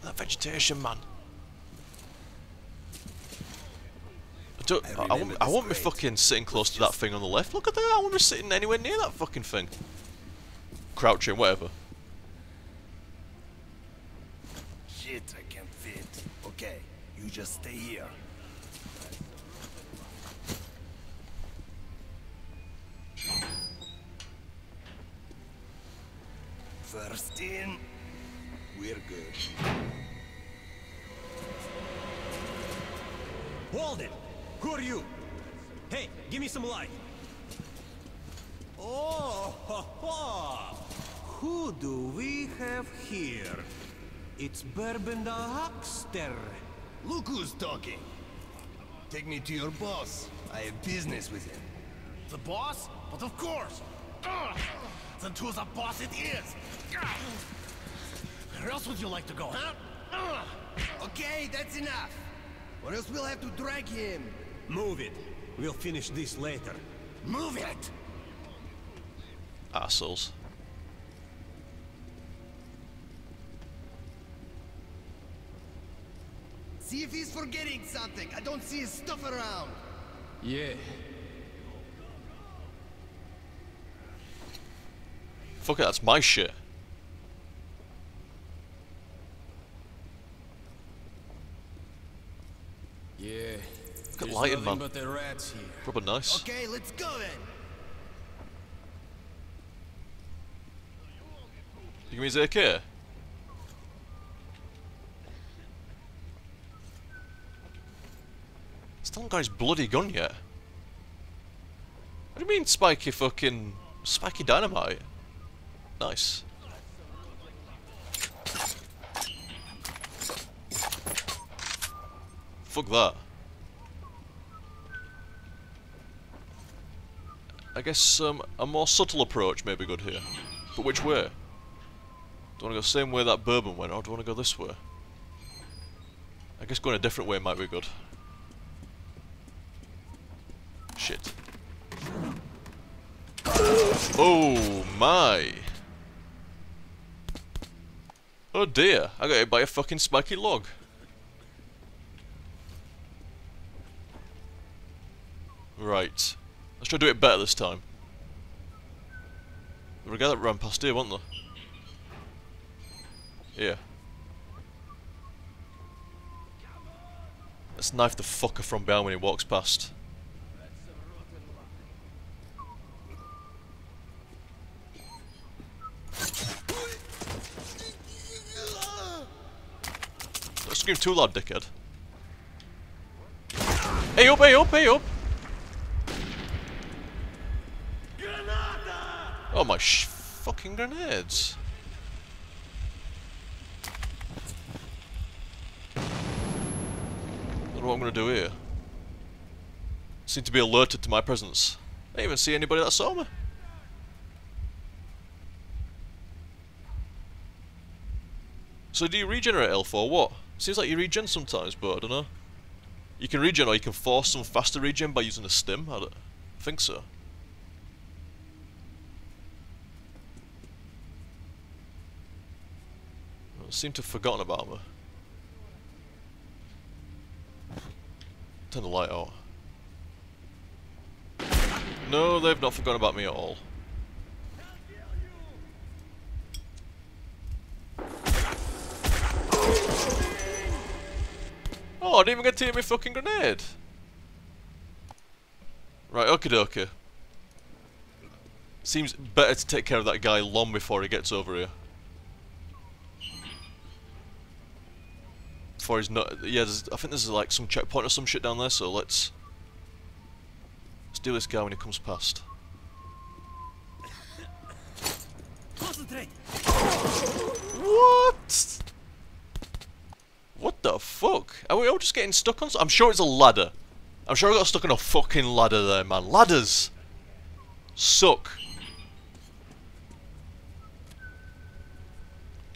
Speaker 1: That vegetation, man. I, don't,
Speaker 2: I
Speaker 1: I, won't, I won't be fucking sitting close to that thing on the left. Look at that, I won't be sitting anywhere near that fucking thing. Crouching, whatever.
Speaker 2: Shit, I can't fit. Okay, you just stay here. First in, we're good.
Speaker 13: Hold it! Who are you? Hey, give me some light. Oh, who do we have here? It's Bourbon the Huckster.
Speaker 2: Look who's talking. Take me to your boss. I have business with him.
Speaker 8: The boss? But of course! Ugh. Then who's the boss it is! Ugh. Where else would you like to go, huh?
Speaker 2: Okay, that's enough. Or else we'll have to drag him.
Speaker 13: Move it. We'll finish this later.
Speaker 2: Move it!
Speaker 1: Assholes.
Speaker 2: See if he's forgetting something. I don't see his stuff around.
Speaker 7: Yeah.
Speaker 1: Fuck it, that's my shit.
Speaker 7: Yeah.
Speaker 1: Look at
Speaker 7: There's
Speaker 1: lighting,
Speaker 7: nothing
Speaker 1: man.
Speaker 7: but the rats here.
Speaker 1: Proper nice.
Speaker 2: Okay, let's go then.
Speaker 1: You give me his AK? Still got his bloody gun yet. What do you mean spiky fucking... spiky dynamite? Nice. Fuck that. I guess um, a more subtle approach may be good here. But which way? Do I want to go the same way that bourbon went, or do I want to go this way? I guess going a different way might be good. Shit. Oh my! Oh dear, I got hit by a fucking spiky log. Right. Let's try to do it better this time. There was a guy that ran past here, wasn't there? Yeah. Let's knife the fucker from behind when he walks past. Don't scream too loud, dickhead. Hey up, hey up, hey up! Oh my sh fucking grenades! Know what I'm gonna do here. Seem to be alerted to my presence. I didn't even see anybody that saw me. So do you regenerate Elf or what? Seems like you regen sometimes, but I don't know. You can regen or you can force some faster regen by using a stim. I, don't, think so. I seem to have forgotten about me. Turn the light out. No, they've not forgotten about me at all. Oh, I didn't even get to hit my fucking grenade. Right, okie dokie. Seems better to take care of that guy long before he gets over here. Before he's not. Yeah, I think there's like some checkpoint or some shit down there, so let's. Let's do this guy when he comes past.
Speaker 13: Concentrate!
Speaker 1: What? What the fuck? Are we all just getting stuck on? I'm sure it's a ladder. I'm sure I got stuck on a fucking ladder there, man. Ladders suck.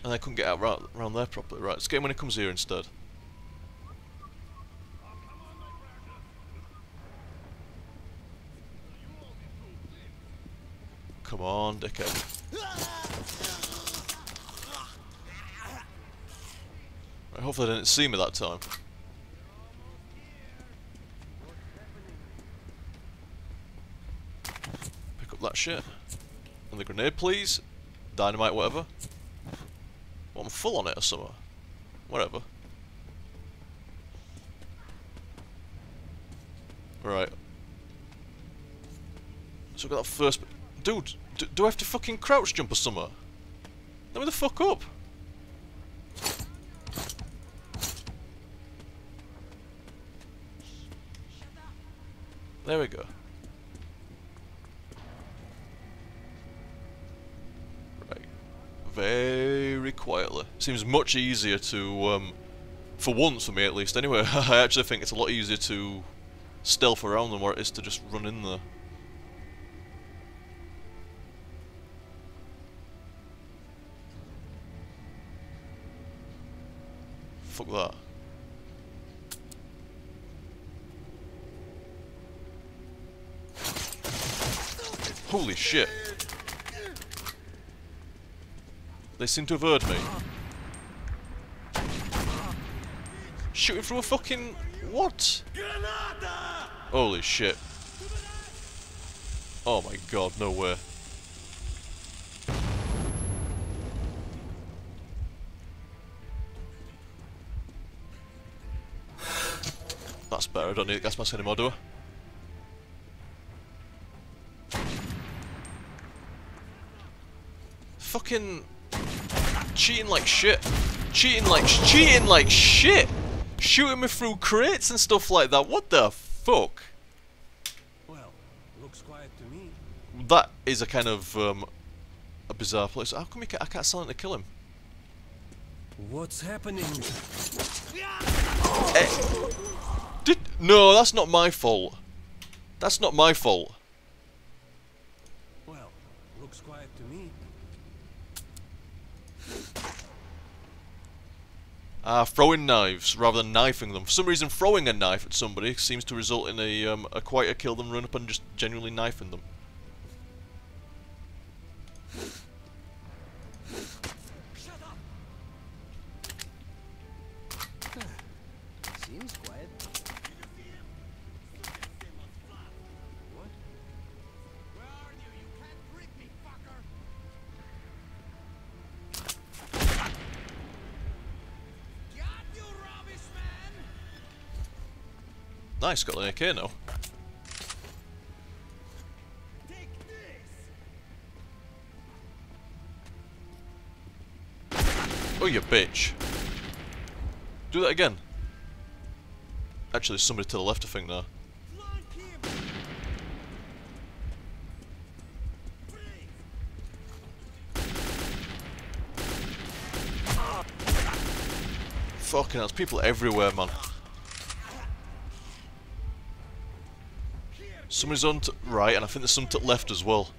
Speaker 1: And I couldn't get out right around there properly. Right, let's get him when he comes here instead. Come on, dickhead. Right, hopefully they didn't see me that time. Pick up that shit. And the grenade, please. Dynamite, whatever. Full on it or something. Whatever. Right. So we got that first... Dude, do, do I have to fucking crouch jump or something? Let me the fuck up. There we go. Right. Very quietly. Seems much easier to, um, for once for me at least anyway, I actually think it's a lot easier to stealth around than what it is to just run in there. Fuck that. Holy shit. They seem to have heard me. Shooting through a fucking... What? Holy shit. Oh my god, no way. That's better, I don't need gas mask anymore, do I? Fucking cheating like shit. Cheating like cheating like shit. Shooting me through crates and stuff like that. What the fuck?
Speaker 13: Well, looks quiet to me.
Speaker 1: That is a kind of um, a bizarre place. How come you ca I can't silently kill him?
Speaker 13: What's happening?
Speaker 1: Eh, did no? That's not my fault. That's not my fault.
Speaker 13: Well, looks quiet to me.
Speaker 1: Ah, throwing knives rather than knifing them. For some reason, throwing a knife at somebody seems to result in a um, a quieter kill than run up and just genuinely knifing them. Nice, got an AK now. Oh, you bitch. Do that again. Actually, somebody to the left, I think, now. Fucking hell, there's people everywhere, man. Somebody's on to right, and I think there's some to left as well.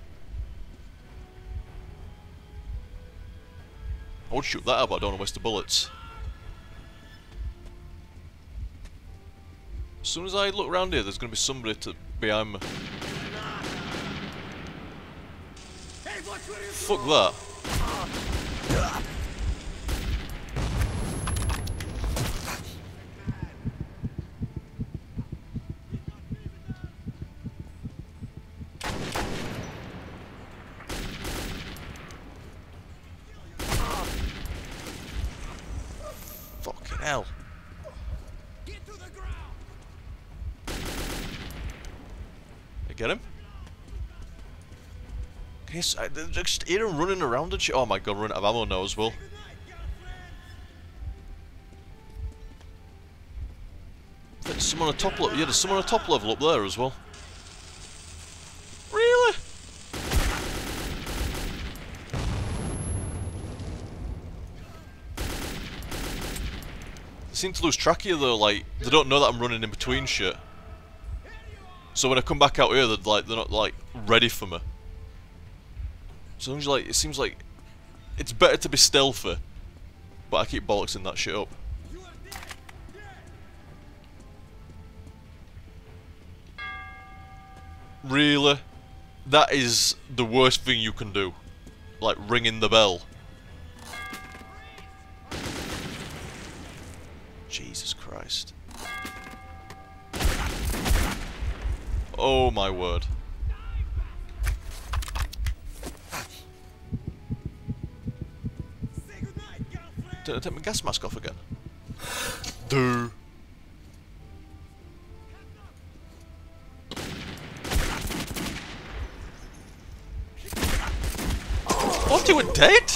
Speaker 1: I would shoot that out, but I don't want to waste the bullets. As soon as I look around here, there's going to be somebody to behind me. Fuck that. Fucking hell. I get him? Can you s- I- they're just hear him running around and shit. Oh my god, running out of ammo now as well. There's someone on a top level. Yeah, there's someone on a top level up there as well. Really? They seem to lose track of you though, like, they don't know that I'm running in between shit. So when I come back out here, they're like, they're not like, ready for me. So it's like, it seems like, it's better to be stealthy, but I keep bollocksing that shit up. Really? That is the worst thing you can do. Like ringing the bell. Jesus Christ. Oh my word. Did I take my gas mask off again? Do. What, he were dead?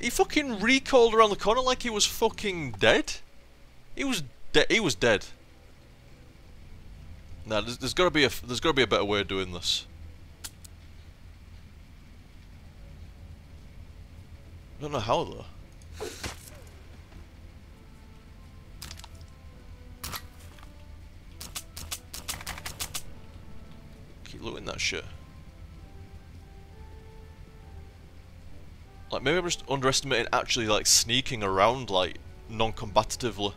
Speaker 1: He fucking recalled around the corner like he was fucking dead? He was dead. He was dead. Nah, there's, there's got to be a there's got to be a better way of doing this. I don't know how though. Keep looting that shit. Like maybe I'm just underestimating actually like sneaking around like non-combatively.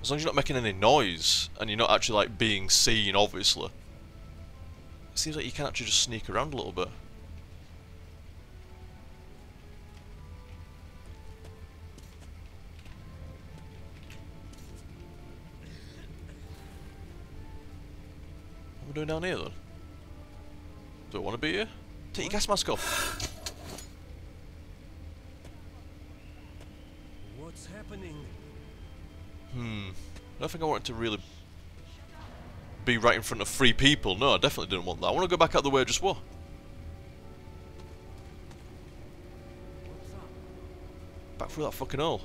Speaker 1: As long as you're not making any noise and you're not actually like being seen, obviously. It seems like you can actually just sneak around a little bit. What are we doing down here then? Do I want to be here? Take your gas mask off.
Speaker 13: What's happening?
Speaker 1: Hmm. I don't think I wanted to really be right in front of three people. No, I definitely didn't want that. I want to go back out the way I just were. Back through that fucking hole.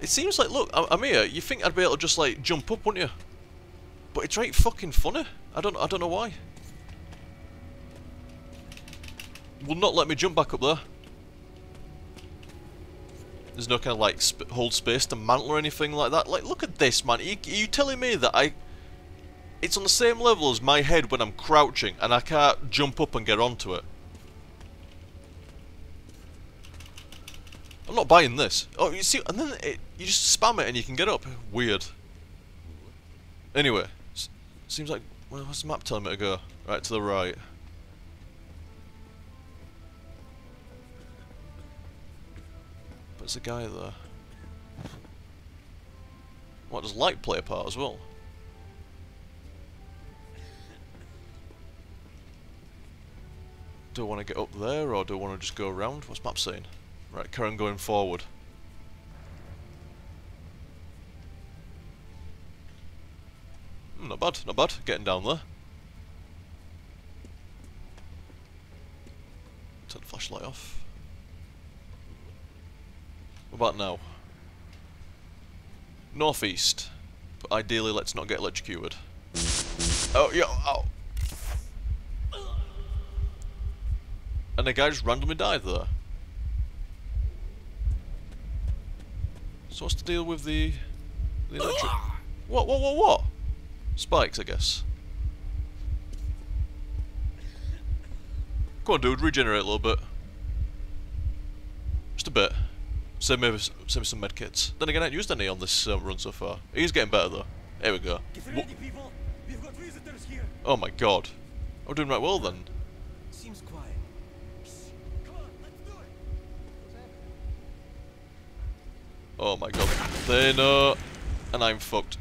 Speaker 1: It seems like, look, I I'm here. You think I'd be able to just like jump up, wouldn't you? But it's right fucking funny. I don't, I don't know why. Will not let me jump back up there. There's no kind of like sp hold space to mantle or anything like that. Like, look at this, man. Are you, are you telling me that I... It's on the same level as my head when I'm crouching and I can't jump up and get onto it. I'm not buying this. Oh, you see, and then it, you just spam it and you can get up. Weird. Anyway, seems like... Well, what's the map telling me to go? Right, to the right. There's a guy there. What, does light play a part as well? Do I want to get up there, or do I want to just go around? What's map saying? Right, current going forward. Hmm, not bad, not bad. Getting down there. Turn the flashlight off. What about now? Northeast. But ideally, let's not get electrocuted. Oh, yeah, oh. And the guy just randomly died there. So what's the deal with the... the electric... What, what, what, what? Spikes, I guess. Come on, dude, regenerate a little bit. Just a bit. Save me, save me some medkits. Then again, I haven't used any on this uh, run so far. He's getting better though. Here we go.
Speaker 7: Ready, people. We've got visitors here.
Speaker 1: Oh my god. I'm doing right well then.
Speaker 7: Seems quiet. Come on, let's do it.
Speaker 1: Oh my god. They know. And I'm fucked.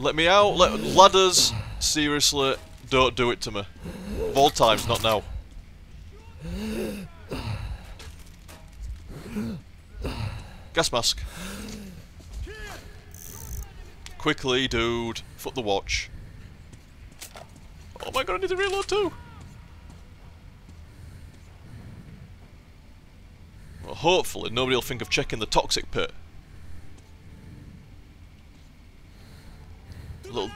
Speaker 1: Let me out. Let ladders. Seriously, don't do it to me. Of all times, not now. Gas mask. Quickly, dude. Foot the watch. Oh my god, I need to reload too. Well, hopefully nobody will think of checking the toxic pit. Little,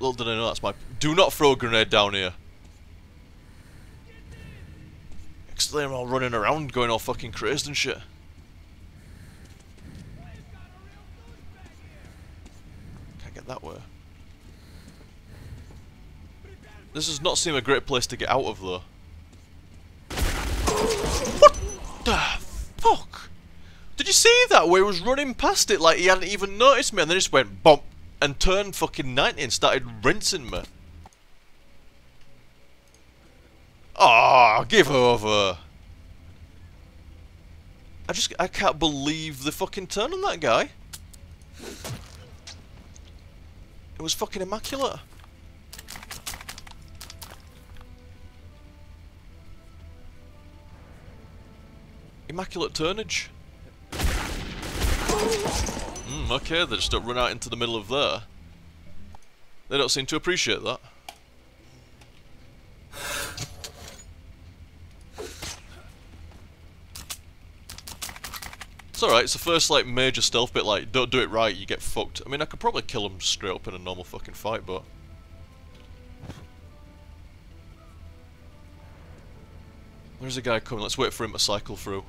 Speaker 1: little did I know that's my... Do not throw a grenade down here. They're all running around going all fucking crazed and shit. Can't get that way. This does not seem a great place to get out of though. What the fuck? Did you see that where he was running past it like he hadn't even noticed me and then just went bump and turned fucking 90 and started rinsing me? Ah, oh, give over. I just, I can't believe the fucking turn on that guy. It was fucking immaculate. Immaculate turnage. Mm, okay, they just don't run out into the middle of there. They don't seem to appreciate that. It's alright, it's the first like major stealth bit, like, don't do it right, you get fucked. I mean, I could probably kill him straight up in a normal fucking fight, but... There's a guy coming, let's wait for him to cycle through.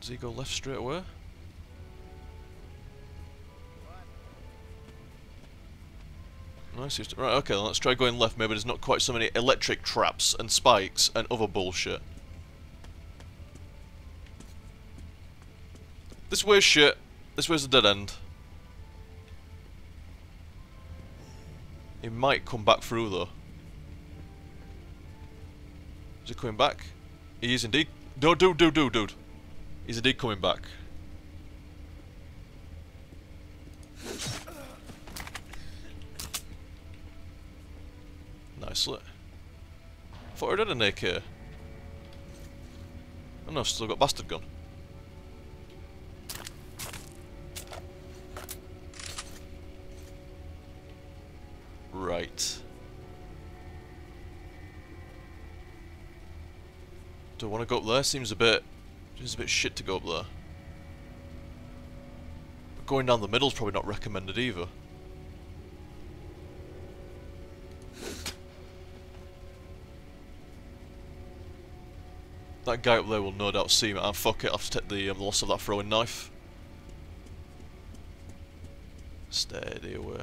Speaker 1: Does he go left straight away? Nice. Right, okay, let's try going left. Maybe there's not quite so many electric traps and spikes and other bullshit. This way's shit. This way's a dead end. He might come back through though. Is he coming back? He is indeed. No, dude, dude, dude, dude. He's indeed coming back. Nicely. Thought I did an. Oh no, I've still got bastard gun. Right. Do I want to go up there? Seems a bit... Seems a bit shit to go up there. But going down the middle's probably not recommended either. That guy up there will no doubt see me. And fuck it, have to take the, um, loss of that throwing knife. Steady away.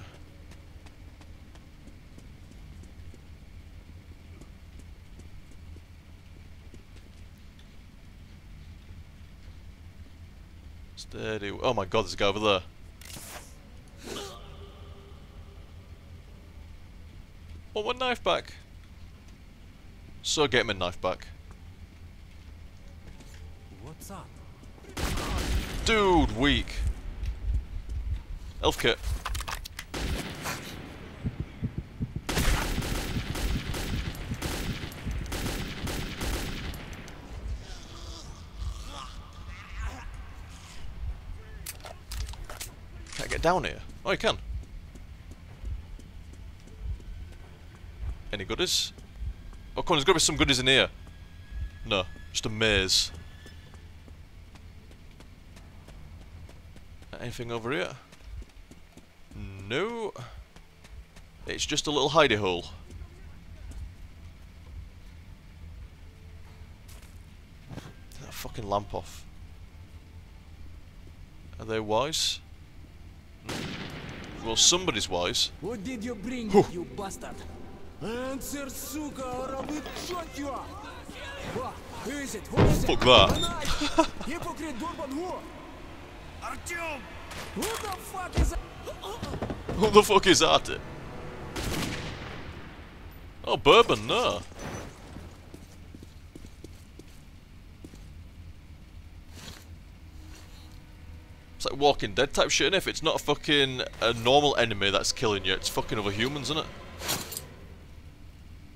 Speaker 1: Steady. Oh my god, there's a guy over there. Want my knife back? So get my knife back.
Speaker 7: What's up?
Speaker 1: Dude, weak. Elf kit. Down here. Oh, you can. Any goodies? Oh, come on, there's got to be some goodies in here. No, just a maze. Anything over here? No. It's just a little hidey hole. That fucking lamp off. Are they wise? Well, somebody's wise.
Speaker 7: What did you bring,
Speaker 1: Whew.
Speaker 7: you bastard? Answer, suka, or I will shot you up. What? Who is it? Who is it?
Speaker 1: That.
Speaker 7: Hypocrite Durban who?
Speaker 8: Artyom!
Speaker 7: Who the fuck is that?
Speaker 1: What the fuck is that? Oh, bourbon, no. It's like Walking Dead type shit, and if it's not a fucking a normal enemy that's killing you, it's fucking other humans, isn't it?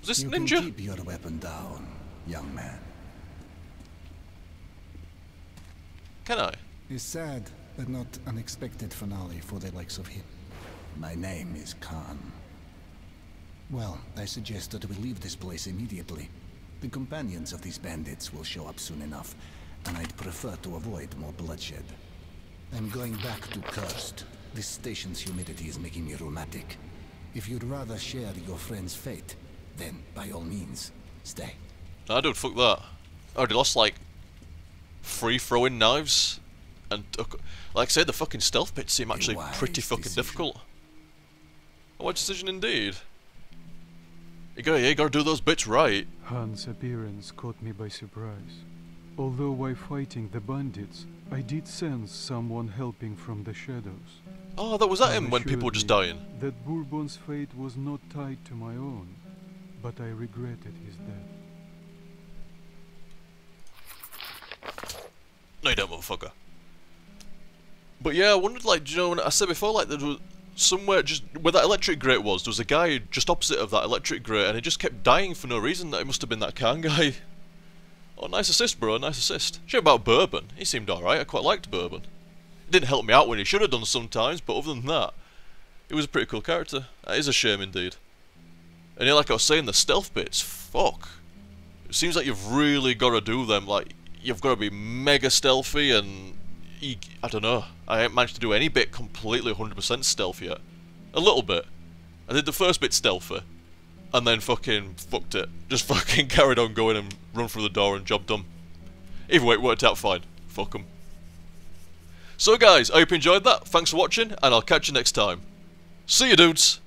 Speaker 1: Is this
Speaker 9: you
Speaker 1: ninja?
Speaker 9: can keep your weapon down, young man.
Speaker 1: Can I?
Speaker 9: A sad but not unexpected finale for the likes of him. My name is Khan. Well, I suggest that we leave this place immediately. The companions of these bandits will show up soon enough, and I'd prefer to avoid more bloodshed. I'm going back to Cursed. This station's humidity is making me rheumatic. If you'd rather share your friend's fate, then by all means, stay.
Speaker 1: I don't fuck that. I already lost like free throwing knives, and took, like I said, the fucking stealth bits seem actually pretty fucking
Speaker 9: decision.
Speaker 1: difficult. A wise decision indeed. You gotta, you gotta do those bits right.
Speaker 4: Khan's appearance caught me by surprise. Although while fighting the bandits, I did sense someone helping from the shadows.
Speaker 1: Oh, that was that him when people were just dying.
Speaker 4: That Bourbon's fate was not tied to my own, but I regretted his death.
Speaker 1: No, you don't, motherfucker. But yeah, I wondered, like, do you know, when I said before, like, there was somewhere just where that electric grate was, there was a guy just opposite of that electric grate, and he just kept dying for no reason. That it must have been that Khan guy. Oh, nice assist, bro. Nice assist. Shit about Bourbon. He seemed alright. I quite liked Bourbon. He didn't help me out when he should have done sometimes, but other than that, he was a pretty cool character. That is a shame indeed. And yeah, like I was saying, the stealth bits, fuck. It seems like you've really got to do them. Like you've got to be mega stealthy, and you, I don't know. I haven't managed to do any bit completely 100% stealth yet. A little bit. I did the first bit stealthy, and then fucking fucked it. Just fucking carried on going and run through the door and job done. Either way, it worked out fine. Fuck 'em. So guys, I hope you enjoyed that. Thanks for watching, and I'll catch you next time. See you dudes!